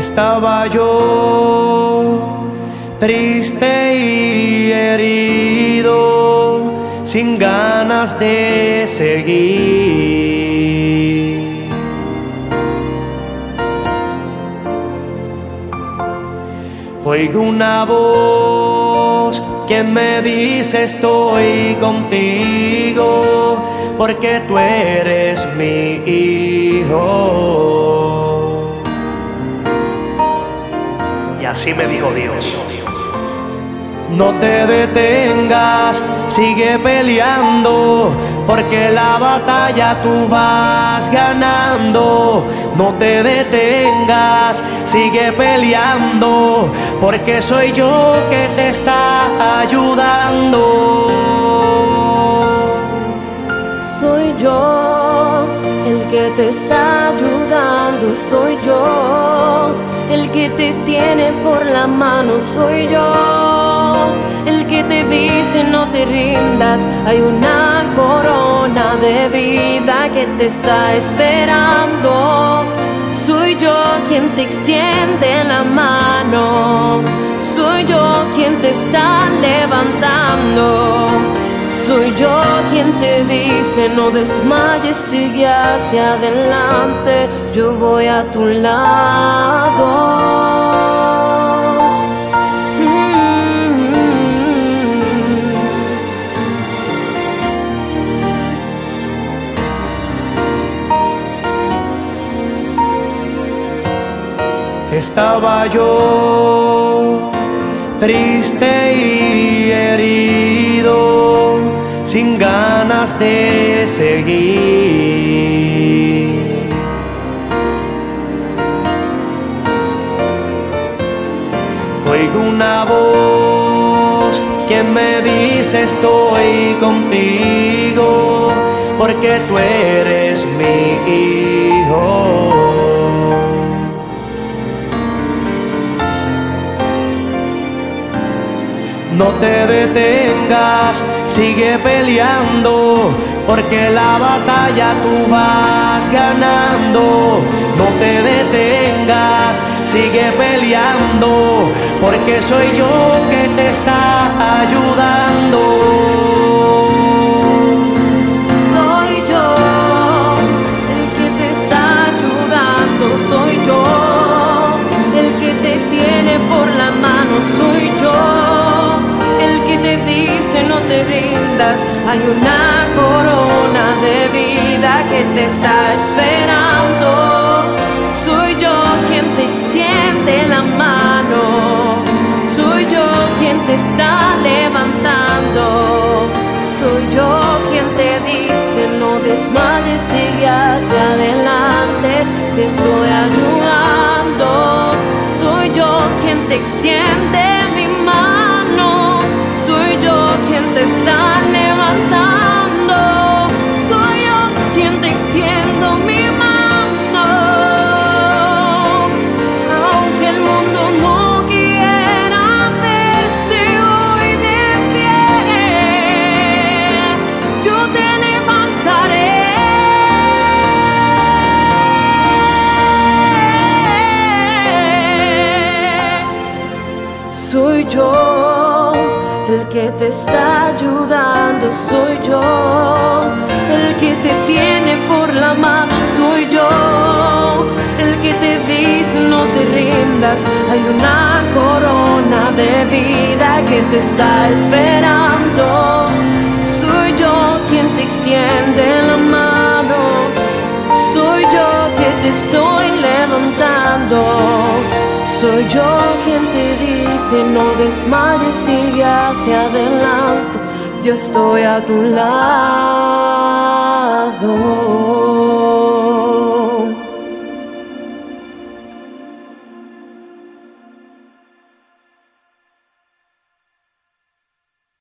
Estaba yo triste y herido, sin ganas de seguir. Oigo una voz que me dice estoy contigo, porque tú eres mi hijo. Así me dijo Dios. No te detengas, sigue peleando, porque la batalla tú vas ganando. No te detengas, sigue peleando, porque soy yo que te está ayudando. Soy yo que te está ayudando, soy yo el que te tiene por la mano soy yo. El que te dice no te rindas. Hay una corona de vida que te está esperando. Soy yo quien te extiende la mano. Soy yo quien te está levantando. Soy yo quien te dice no desmayes, sigue hacia adelante, yo voy a tu lado. Mm. Estaba yo triste y herido ganas de seguir. Oigo una voz que me dice estoy contigo porque tú eres mi hijo. No te detengas, sigue peleando, porque la batalla tú vas ganando. No te detengas, sigue peleando, porque soy yo que te está ayudando. Soy yo el que te tiene por la mano, soy te rindas, hay una corona de vida que te está esperando. Soy yo quien te extiende la mano, soy yo quien te está levantando. Soy yo quien te dice no desmayes, sigue hacia adelante, te estoy ayudando. Soy yo quien te extiende te está ayudando soy yo, el que te tiene por la mano soy yo, el que te dice no te rindas, hay una corona de vida que te está esperando. Soy yo quien te extiende la mano, soy yo que te estoy levantando. Soy yo dice no desmayes, sigue hacia adelante, yo estoy a tu lado.